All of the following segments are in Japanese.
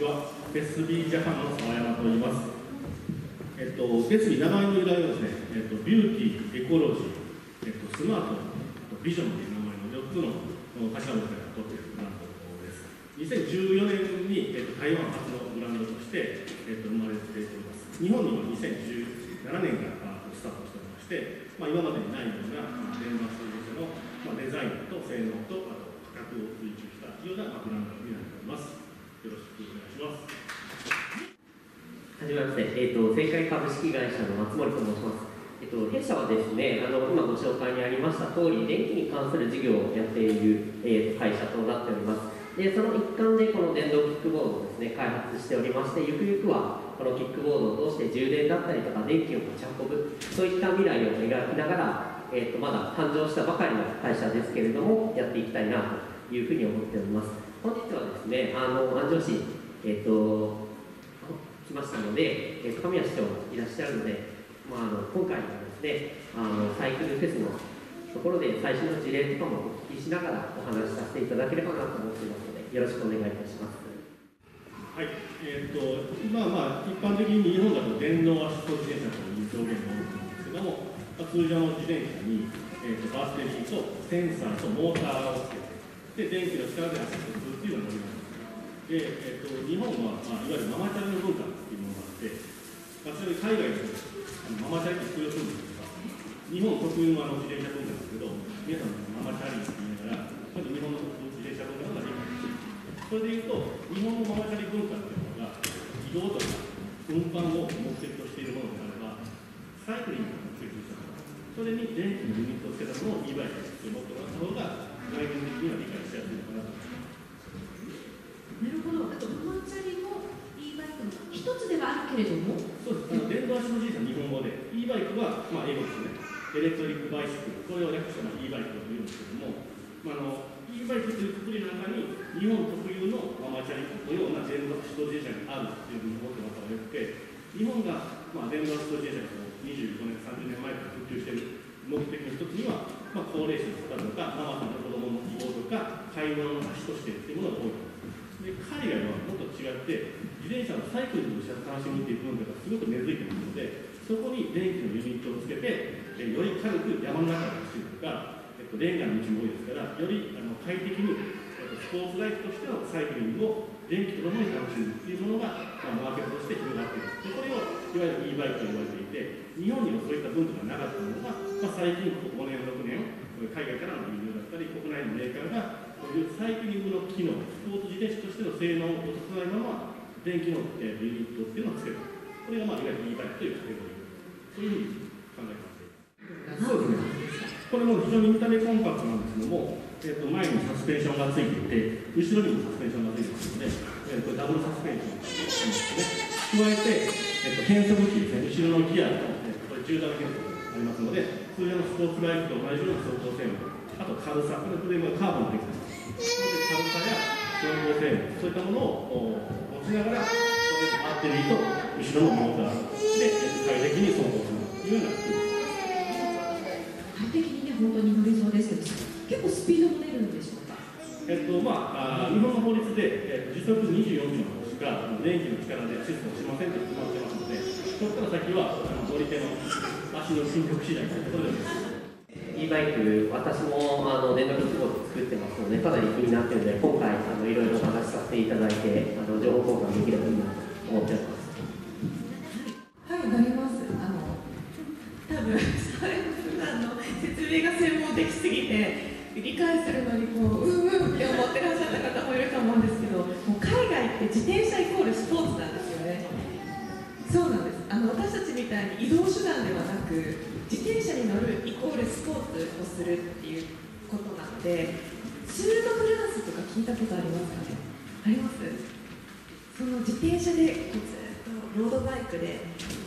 ちは。ベスビージャパンの沢山と言います。えっと、ベスビー名前の由来はですね、えっと、ビューティー、エコロジー、えっと、スマート、ビジョンという名前の4つの頭文字から取っているブランドです。2014年に、えっと、台湾発のブランドとして、えっと、生まれております。日本には2017年からスタートしておりまして、まあ、今までにないような、電話数字の、まあ、デザインと性能と、あと価格を追求したような、ブランドになっております。よろしくお願いします。はじめまして、えーと、正解株式会社の松森と申します。えっと、弊社はですね、あの今ご紹介にありました通り、電気に関する事業をやっている、えー、会社となっております。で、その一環でこの電動キックボードをですね、開発しておりまして、ゆくゆくはこのキックボードを通して充電だったりとか電気を持ち運ぶ、そういった未来を描きながら、えーと、まだ誕生したばかりの会社ですけれども、やっていきたいなというふうに思っております。本日はですね、あの安城市、えっ、ー、と、来ましたので、え、神谷市長もいらっしゃるので、まあ、あの今回はですねあのサイクルフェスのところで最新の事例とかもお聞きしながらお話しさせていただければなと思っていますのでよろしくお願いいたします。はい、えーと、今、まあ、一般的に日本だと電動アシスト自転車という表現が多いと思うんですけども、ま、通常の自転車に、えーと、バッテリーとセンサーとモーターをつけて、で電気の力で走ってするっていうのが乗り物で、えーと、日本は、まあ、いわゆるママチャリの文化っていうものがあって、まあ、それ海外でママチャリって通用するんですが、日本特有のあの自転車文化ですけど、皆さんママチャリって言いながら、まず日本の自転車文化が理解それでいうと、日本のママチャリ文化っていうのが、移動とか運搬を目的としているものであれば、サイクリングを目的としたもの、それに電気のユニットをつけたものを e バイクと思ってもらった方が、外見的には理解しやすいのかなと思います。なるほど、あとママチャリの e バイクの一つではあるけれども、そうです、あの電動足のじいさん、日本語で、e バイクは、まあ、英語ですね、エレクトリックバイシクル、これを略したら e バイクというんですけども、まあ、あの e バイクというくくりの中に、日本特有のママチャリのような電動足自転車があるというふうに思ってもらったらよくて、日本が、まあ、電動足自転車が25年、30年前から普及している目的の一つには、まあ、高齢者の方とか、ママさんの子供の希望とか、買い物の足としてっていうものが多いと。思います。で海外はもっと違って自転車のサイクルとして楽しむっていう文化がすごく根付いてますのでそこに電気のユニットをつけてえより軽く山の中を走るとか、えっと、レンガの道も多いですからよりあの快適に、えっと、スポーツライフとしてのサイクリングを電気とともに楽しむっていうものが、まあ、マーケットとして広がっているでこれをいわゆる e バイクと言われていて日本にはそういった文化がなかったものが、まあ、最近ここ5年6年海外からの輸入だったり国内のメーカーがいうサイクリングの機能、スポーツ自転車としての性能を落とさないまま、電気の、えー、ユニットっていうのをつける。これが、まあ、いわゆる e バイクというカテゴリー。そういうふうに考えます。そうですね。これも非常に見た目コンパクトなんですけども、えー、と前にサスペンションがついていて、後ろにもサスペンションがついてますので、えー、これダブルサスペンションですね。加えて、えー、と変速機ですね、後ろのギアと、えー、これ中段変速がありますので、通常のスポーツバイクと同じような走行性能、あと軽さ、これフレームがカーボンできてます。軽さや標高性、そういったものを持ちながら、バッテリーと後ろのモーターで快適に走行するというような快適にね、本当に乗りそうですけど、結構スピードも出るんでしょうか？えっとまあ、日本の法律で、え、時速24キロのしか電気の力でシステムしませんと決まってますので、そこから先はあの乗り手の足の進捗次第というところです e バイク、私もあの電動キックボード作ってますので、かなり気になっているので、今回あのいろいろお話しさせていただいて、あの情報交換できればいいなと思っております。はい、なります。あの多分あの説明が専門的すぎて理解するのにこううんうんって思ってらっしゃった方もいると思うんですけど、もう海外って自転車イコールスポーツなんですよね。そうなんです。あの私たちみたいに移動手段ではなく。自に乗るイコールスポーツをするっていうことなのでツール・ド・フランスとか聞いたことありますかね？あります。その自転車でこうずっとロードバイクで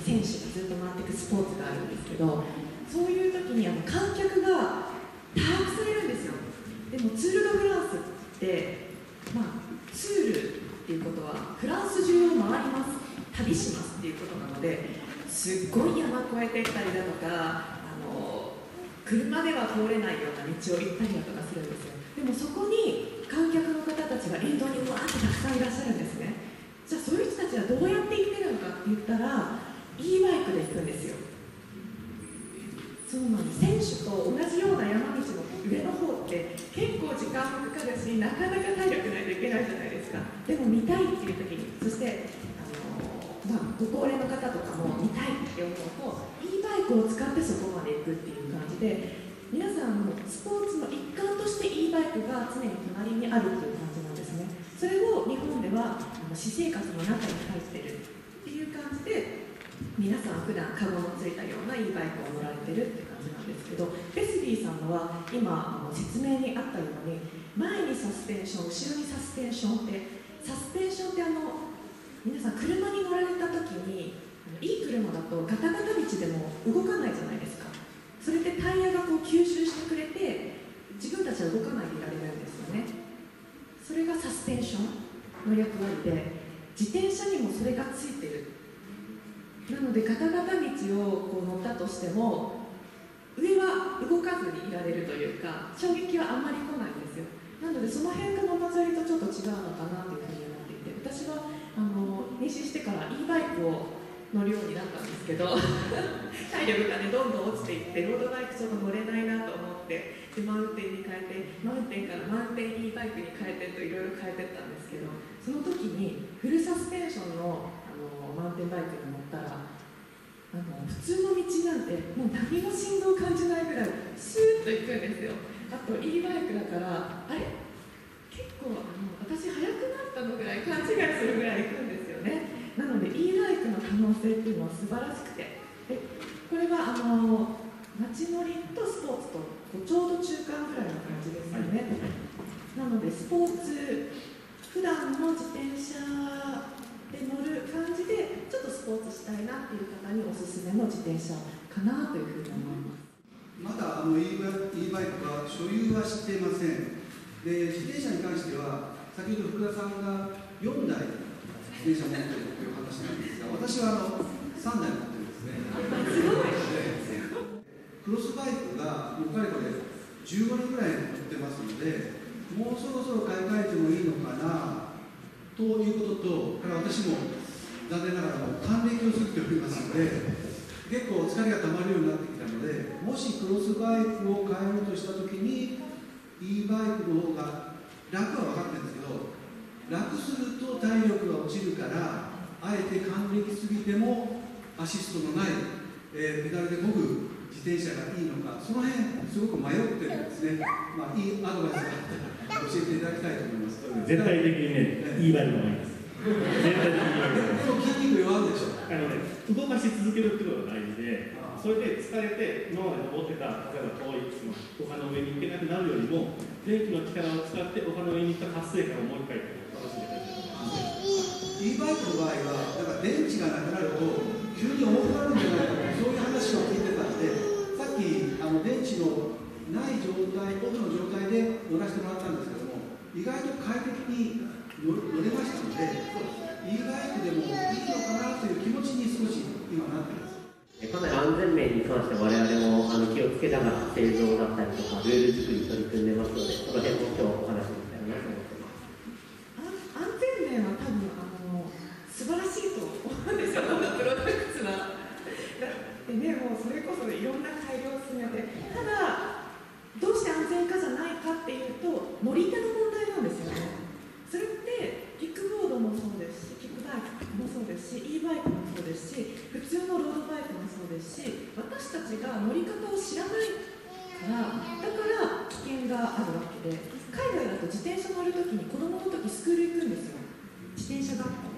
選手がずっと回っていくスポーツがあるんですけどそういう時にあの観客がたくさんいるんですよ。でもツール・ド・フランスってまあツールっていうことはフランス中を回ります。旅しますっていうことなのですっごい山越えてったりだとか車では通れないような道を行ったりだとかするんですよ。でもそこに観客の方たちが沿道にうわーってたくさんいらっしゃるんですね。じゃあそういう人たちはどうやって行ってるのかって言ったら e バイクで行くんです。よそうなんです。選手と同じような山道の上の方って結構時間もかかるしなかなか体力ないといけないじゃないですか。でも見たいっていう時にそしてあの、まあ、ご高齢の方とかも見たいって思うと e バイクを使ってそこで皆さんのスポーツの一環として e バイクが常に隣にあるっていう感じなんですね。それを日本ではあの私生活の中に入ってるっていう感じで皆さん普段カゴのついたような e バイクを乗られてるって感じなんですけどベスビーさんのは今あの説明にあったように前にサスペンション後ろにサスペンションってサスペンションってあの皆さん車に乗られた時にいい車だとガタガタ道でも動かないじゃないですか。それでタイヤがこう吸収してくれて自分たちは動かないでいられるんですよね。それがサスペンションの役割で自転車にもそれがついてる。なのでガタガタ道をこう乗ったとしても上は動かずにいられるというか衝撃はあんまり来ないんですよ。なのでその辺がママチャリとちょっと違うのかなというふうに思っていて私はあの妊娠してから e バイクを乗るようになったんですけど 体力がねどんどん落ちていってロードバイクちょっと乗れないなと思ってでマウンテンに変えてマウンテンからマウンテン e バイクに変えてといろいろ変えてったんですけどその時にフルサスペンションのあのマウンテンバイクに乗ったらあの普通の道なんてもう何も振動を感じないぐらいスーッと行くんですよ。あと e バイクだからあれ？結構あの私速くなったのぐらい勘違いするぐらい行くんですよねなので e バイクの可能性っていうのは素晴らしくて。でこれはあの街乗りとスポーツとちょうど中間ぐらいの感じですよね、なのでスポーツ普段の自転車で乗る感じでちょっとスポーツしたいなっていう方におすすめの自転車かなというふうに思います。まだあの e バイクは所有はしていません。で自転車に関しては先ほど福田さんが4台自転車持ってるとい。う話なんですが私はあの3台持ってるんですねクロスバイクがもうかれこれ15年ぐらい。乗ってますのでもうそろそろ買い。替えてもい。い。のかなとい。うこととから私も残念ながらもう還暦を過ぎておりますので結構疲れがたまるようになってきたのでもしクロスバイクを変えるとした時に e バイクの方が楽は分かってるんです楽すると体力が落ちるからあえて還暦すぎてもアシストのない、えー、ペダルで漕ぐ自転車がいいのかその辺すごく迷ってるんですね、まあ、いいアドバイスがあったら教えていただきたいと思います。絶対的にね、いいバイクの方がいいです。絶対的にいい筋肉弱るでしょ？あのね、動かし続けるってことが大事で、それで疲れて、今まで登ってた、例えば遠い丘の上に行けなくなるよりも、電気の力を使って丘の上に行った達成感をもう一回楽しんでいただきたいと思います。E バイクの場合はだから電池がなくなると急に重くなるんじゃないかとそういう話を聞いてたんでさっきあの電池のない状態オフの状態で乗らせてもらったんですけども意外と快適に乗れましたので e バイクでもいいのかなという気持ちに少し今なってます。かなり安全面に関して我々もあの気をつけながら製造だったりとかルール作りに取り組んでますのでその辺も今日お話ししたいと思ってます安安全面は多分あの素晴らしいと思うんですよ、このプロダクツは。でね、もうそれこそいろんな改良を進めて、ただ、どうして安全かじゃないかっていうと、乗り手の問題なんですよね。それって、キックボードもそうですし、キックバイクもそうですし、e バイクもそうですし、普通のロードバイクもそうですし、私たちが乗り方を知らないから、だから危険があるわけで、海外だと自転車乗るときに子供の時スクール行くんですよ。自転車学校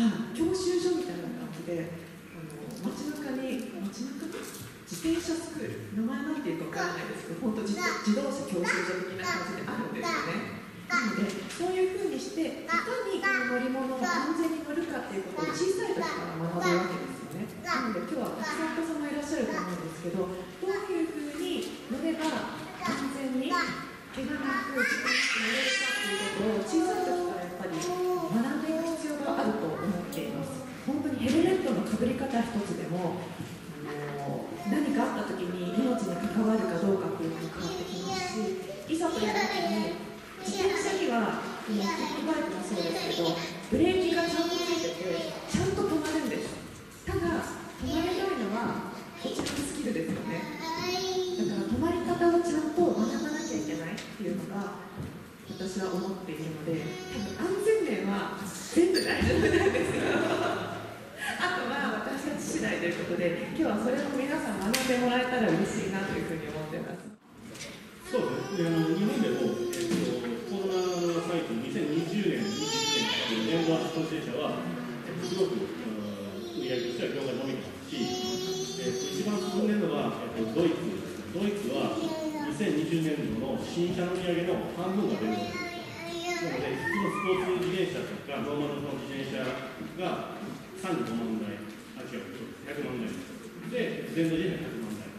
はい、教習所みたいな感じで、あの街中に、街中に自転車スクール、名前なんていうかわからないですけど、本当自自動車教習所的な感じであるんですよね。なので、そういうふうにして、いかにこの乗り物を安全に乗るかっていうことを小さい時から学ぶわけですよね。なので、今日はたくさんお子様いらっしゃると思うんですけど、どういうふうに乗れば安全に怪我なく自転車に乗れるかっていうことを小さい時からやっぱり学んでいく必要があると思っています本当にヘルメットのかぶり方一つでもあの何かあった時に命に関わるかどうかっていうのが変わってきますしいざという時に自転車にはこのキックバイクもそうですけどブレーキただ止まりたいのはこちらのスキルですよね。だから止まり方をちゃんと学ばなきゃいけないっていうのが私は思っているので多分安全面は全部大丈夫なんですよ。あとは私たち次第ということで今日はそれを皆さん学んでもらえたら嬉しいなというふうに思ってます。台、あ、違う、100万台で。で、電動自転車100万台。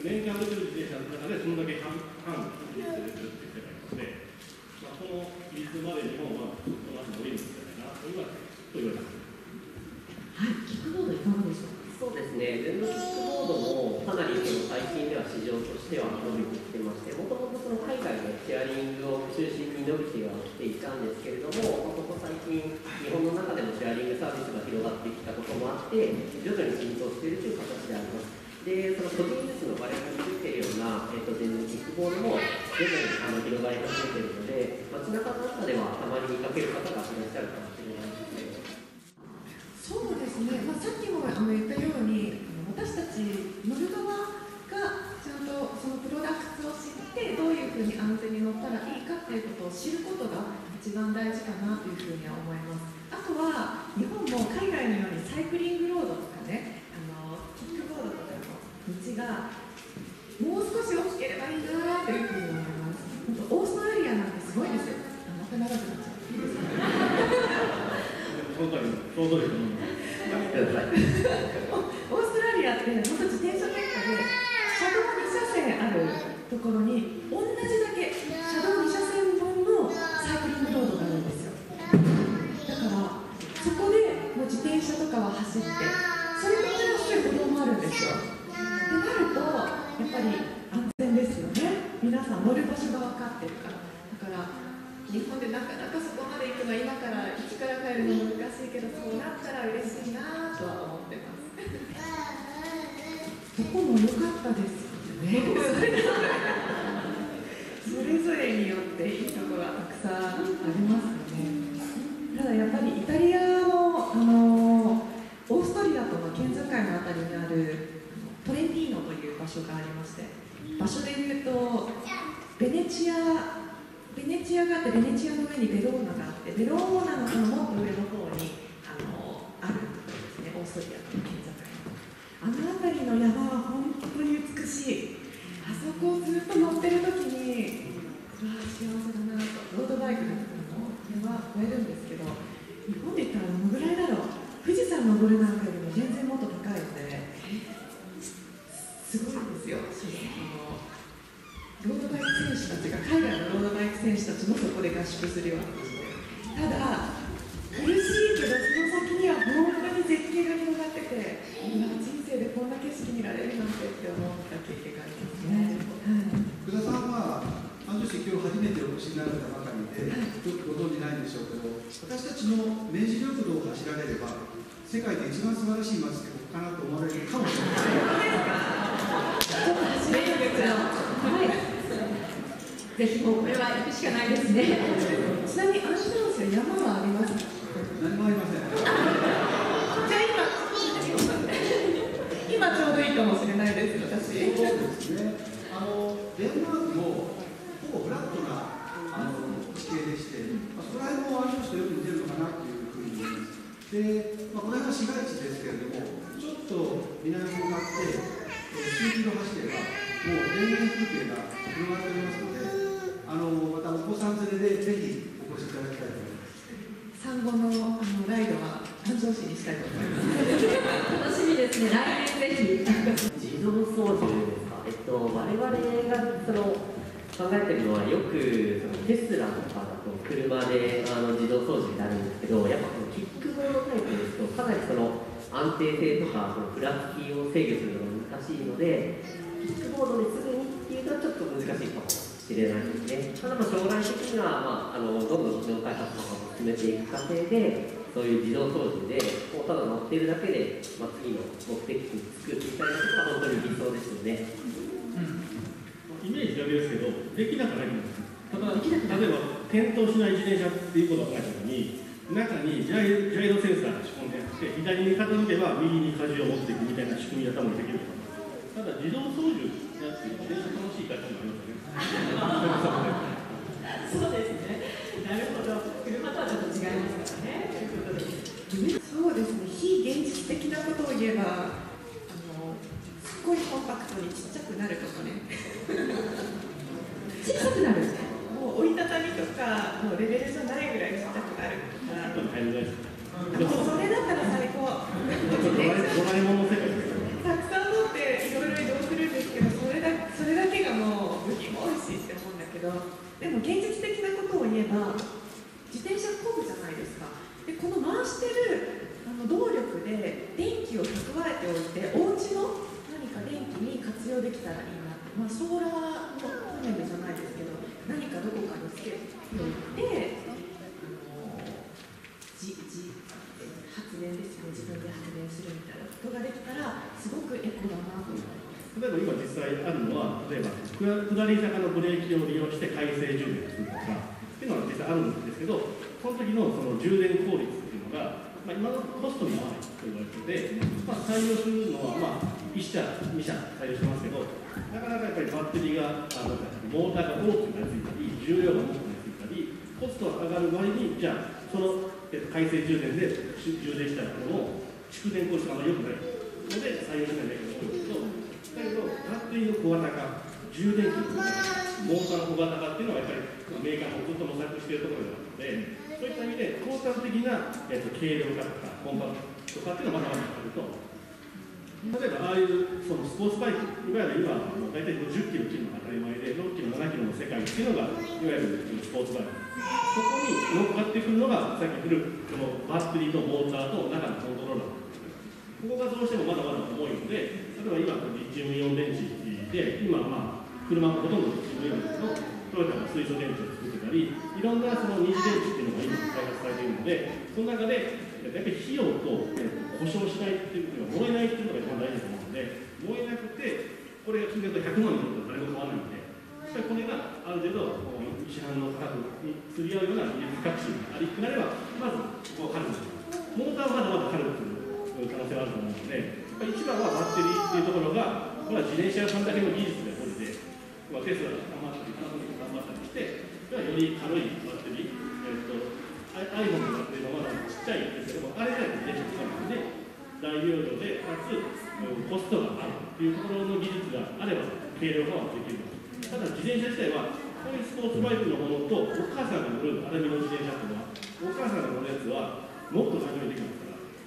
年間出てる自転車の中でそのだけ半半比率で出て世界なので、まあ、この比率まで日本はこの後伸びるんじゃないかなというのはと言われてます。はいキックボードいかがでしょうかそうですね、電動キックボードもかなりその最近では市場としては伸びてきてまして、もともとその海外のシェアリングを中心に伸びてはきていたんですけれども、まあここ最近、日本の中でもシェアリングサービスが広がってきたこともあって、徐々に浸透しているという形であります。で、その個人輸出の割合が出ているような、えっと電動キックボールも徐々にあの広がり始めているので、街中の中ではたまに見かける方がいらっしゃるかもしれないですね。そうですね、まあ、さっきもあの言ったようにあの私たち乗る側がちゃんとそのプロダクツを知ってどういうふうに安全に乗ったらいいかっていうことを知ることが一番大事かなというふうには思いますあとは日本も海外のようにサイクリングロードとかねあのキックボードとかの道がもう少し大きければいいなというふうに思います本当オーストラリアなんてすごいですよあまた長くなっちゃういいですかその通りの、その通りだと思います。ください。オーストラリアって本当自転車結果で車道2車線あるところに同じだけ車道2車線分のサイクリングロードがあるんですよだからそこでもう自転車とかは走ってそれとプラス歩道もあるんですよってなるとやっぱり安全ですよね皆さん乗る場所が分かってるからだから日本でなかなかそこまで行くの今から一から帰るの難しいけどそうなったら嬉しいなとは思ってますどこも良かったですよねそれぞれによっていいところがたくさんありますよねただやっぱりイタリアのあのオーストリアとの県境のあたりにあるトレンティーノという場所がありまして場所でいうとベネチアベネチアがあってベネチアの上にベローナがあってベローナのそのもっと上の方にあのあるところですねオーストリアとの県境のあの辺りの山は本当に美しい。あそこをずっと乗ってる時にうわ幸せだなと。ロードバイクでも山越えるんですけど日本で言ったらどのぐらいだろう。富士山登るなんかよりも全然もっと選手たちが海外のロードバイク選手たちもそこで合宿するような場所でただ苦しいけどその先には本当に絶景が広がっててうわ人生でこんな景色見られるなんてって思った経験がありますね、福田さんは半年今日初めてお越しになられたばかりで、よくご存じないんでしょうけど、私たちの明治緑道を走られれば、世界で一番素晴らしい街ってここかなと思われるかもしれません。ちょっと走れるんですよはい。ぜひもうこれは行くしかないですね。ちなみにアンシュランスは山はありますか？何もありません。じゃあ今今ちょうどいいかもしれないです私そうですね。あのデンマークもほぼフラットなあの地形でして、まあ、そこら辺もあの人よく似てるのかなというふうに思います。で、まあ、この辺は市街地ですけれども、ちょっと南に向かって、えー数キロ走れば、もう田園風景が広がっておりますので、あのまたお子さん連れでぜひお越しいただきたいと思います。産後のあのライドは安城市にしたいと思います楽しみですね。来年ぜひ。自動操縦ですか、えっと、我々がその考えてるのは、よくそのテスラとかだと車であの自動操縦になるんですけど、やっぱこのキックボードタイプですと、かなりその安定性とか、そのふらつきを制御するのが難しいので、キックボードですぐにっていうのはちょっと難しいかもしれないですね。ただまあ将来的には、まあ、あのどんどん機能開発とかも進めていく過程で、そういう自動操縦で、もうただ乗っているだけで、まあ、次の目的地に着くみたいなことが本当に理想ですよね。イメージだけですけど、できなくないんですただ、例えば転倒しない自転車っていうことを考えたときに、中にジャイジャイロセンサーが仕込んであって、左に傾けば右に舵を持っていくみたいな仕組みが多分できると思います。ただ、自動操縦そうですね。なるほど。車とはちょっと違いますからね。ということで。そうですね。非現実的なことを言えば、あのすっごいコンパクトにちっちゃくなるとかね。小さくなるもう折りたたみとかのレベルじゃないぐらいちっちゃくなるとか。ちょっと大変です。でもそれだったら最高。ドラえドラえもんの世界ですよね。たくさん乗っていろいろ移動するんですけどそれだそれだけがもう武器も多いしって思うんだけどでも現実的なことを言えば自転車こぐじゃないですかでこの回してるあの動力で電気を蓄えておいてお家の何か電気に活用できたらいいなってまあソーラーのパネルじゃないですけど何かどこかにつけておいてあのじじ発電ですね自分で発電するみたいなことができたらすごくエコだなと思います。例えば今実際あるのは、例えば下り坂のブレーキを利用して回生充電するとかっていうのが実際あるんですけど、その時のその充電効率っていうのが、まあ、今のコストに合わないと言われてて、まあ、採用するのは、まあ、1社、2社採用してますけど、なかなかやっぱりバッテリーが、あのモーターが大きくなりすぎたり、重量が重くなりすぎたり、コストが上がる割に、じゃあ、そのえっと回生充電で充電したものを蓄電効率があまり良くないので採用しないといけないんですけど、だけど、バッテリーの小型化、充電器のモーターの小型化っていうのはやっぱりメーカーもずっと模索しているところなので、そういった意味で、トータル的な、えっと、軽量化とか、コンパクト化っていうのはまだまだあると。例えば、ああいうそのスポーツバイク、いわゆる今、大体50キロ切るのが当たり前で、6キロ、7キロの世界っていうのが、いわゆるスポーツバイク。そこに乗っかってくるのが、さっき言るこのバッテリーとモーターと中のコントローラー。ここがどうしてもまだまだ重いので、例えば今、リチウムイオン電池で、今、まあ、車もほとんどリチウムイオンですけど、トヨタが水素電池を作ってたり、いろんなその二次電池っていうのが今開発されているので、その中で、やっぱり費用と、えー故障しないっていうのが、燃えないっていうのが一番大事だと思うので、燃えなくて、これが金額100万円だと誰も買わないので、やっぱりこれがある程度、市販の価格に釣り合うような技術革新がありくなれば、まずここを軽くする。モーターはまだまだ軽くする可能性があると思うので、やっぱり一番はバッテリーっていうところが、これは自転車屋さんだけの技術でこれで、まあ、テスラが頑張ったり、パナソニックが頑張ったりして、より軽いバッテリー、えっと、iPhone のバッテリーはまだちっちゃいですけども、あれが自転車使うので、大容量で、かつ、うんコストがあるっていうところの技術があれば、軽量化はできる。ただ、自転車自体は、こういうスポーツバイクのものと、お母さんが乗るアルミの自転車っていうのは、お母さんが乗るやつは、もっと何よりできます、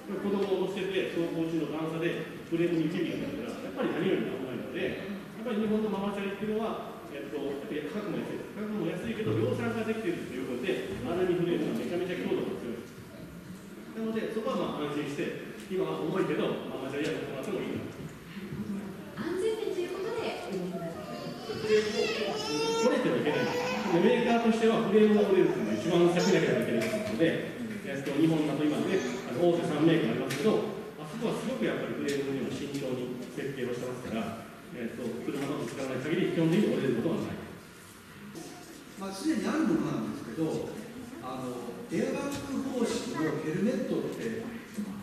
子供を乗せて走行中の段差でブレーキに指がなったら、やっぱり何よりも危ないので、やっぱり日本のママチャリっていうのは、えっと、やっぱり価格も安い。価格も安いけど、量産ができているということで、アルミフレームがめちゃめちゃ強度が強い。なので、そこはまあ安心して、今は重いけど、ママチャリは乗ってもらってもいいな。安全面ということで重くなるフレームを折れてはいけない。でメーカーとしてはフレームが折れるというのが一番避けなければいけないので、えっと、日本だと今ね、大手3メーカーありますけど、あそこはすごくやっぱりフレームには慎重に設計をしてますから、えっと、車など使わない限り、基本的に折れることはない。まあ、すでにあるものなんですけど、あのエアバッグ方式のヘルメットって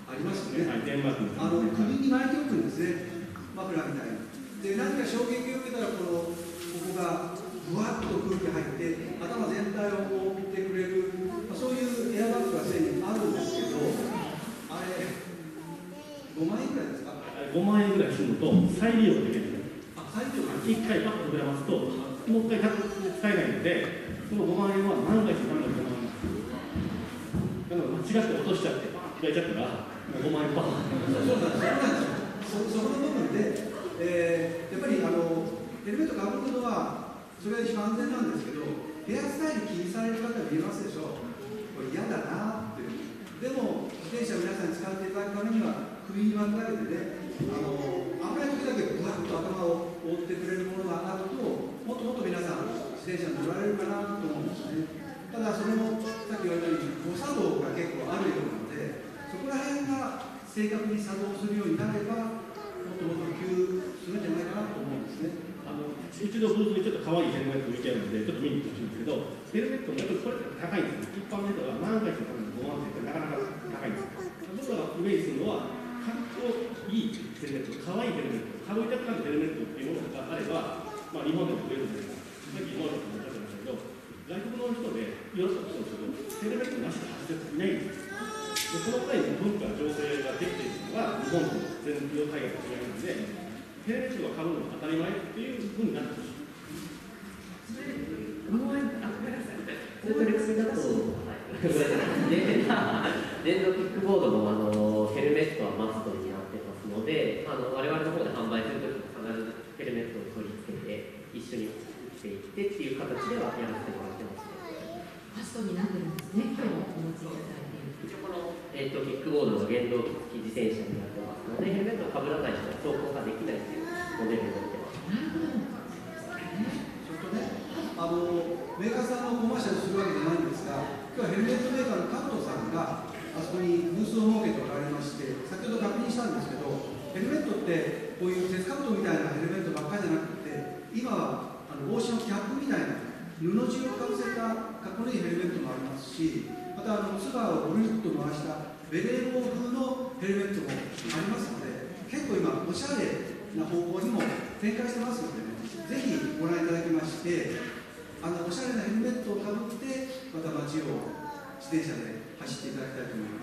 ありますよね。はい、デンマークの。あの首に巻いておくんですね、マフラーみたいに。で、何か衝撃を受けたら、このここがぶわっと空気入って、頭全体を覆ってくれる、まあ、そういうエアバッグ5万円ぐらいですか、5万円ぐらいするのと、再利用ができる。あ再利用が1回パッと膨らますと、もう一回使えないので、その5万円は万が一万が一5万円なので、間違って落としちゃって、開いちゃったら、もう5万円パン。そうなんですそそこの部分で、えーやっぱりあのヘルメットかぶるのは、それが一番安全なんですけど、ヘアスタイル気にされる方見えますでしょ、これ嫌だなって、でも、自転車を皆さんに使っていただくためには、首に巻かれてね、あの危ない時だけぶわっと頭を覆ってくれるものがあると、もっともっと皆さん、自転車に乗られるかなと思うんですね。ただ、それもさっき言われたように、誤作動が結構あるようなので、そこら辺が正確に作動するようになれば、もっともっと普及するんじゃないかなと思うんですね。あのうちで度ブースにちょっと可愛いヘルメット置いてあるので、ちょっと見に行ってほしいんですけど、ヘルメットもやっぱりこれ高いんですよ。一般の人が万が一のために5万ってなかなか高いんですよ。僕らがイメージするのは、いいヘルメット、可愛いヘルメット、かぶりたくなるヘルメットっていうものがあれば、まあ、日本でも増えるんじゃないかな。さっき今のもおっしゃってましたけど、外国の人でヨーロッパの人ですけど、ヘルメットなしで走っていないんですよ。でこのくらいの文化、情勢ができているのが、日本と全然海外と違うので、ヘルメットが買うのが当たり前っていうふうになってほしい。思いあごめんなさい電電動キックボードもあのヘルメットはマストにあの我々の方で販売するときも必ずヘルメットを取り付けて、一緒に売っていってっていう形ではやらせてもらってますね。マストになってるんですね。今日お持ちいただいている。一応この、えー、とキックボードの原動機付き自転車になってますので、ヘルメットをかぶらない人は走行ができないというモデルになってます。なるほど。それとね、あのメーカーさんのコマーシャルするわけじゃないんですが、今日はヘルメットメーカーの加藤さんが、あそこにブースを設けておられまして、先ほど確認したんですけど、ヘルメットって、こういう鉄カブトみたいなヘルメットばっかりじゃなくて、今はあの帽子のキャップみたいな布地をかぶせたかっこいいヘルメットもありますし、またあのツバーをぐるっと回したベレー帽風のヘルメットもありますので、結構今、おしゃれな方向にも展開してますのでね、ぜひご覧いただきまして、あのおしゃれなヘルメットをかぶって、また街を自転車で走っていただきたいと思います。